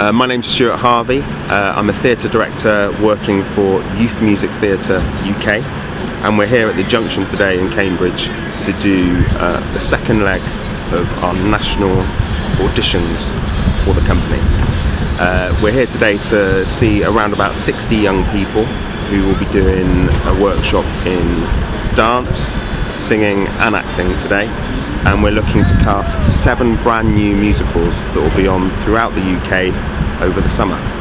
Uh, my name's Stuart Harvey. Uh, I'm a theatre director working for Youth Music Theatre UK, and we're here at the Junction today in Cambridge to do uh, the second leg of our national auditions for the company. Uh, we're here today to see around about 60 young people who will be doing a workshop in dance, singing, and acting today. And we're looking to cast seven brand new musicals that will be on throughout the UK over the summer.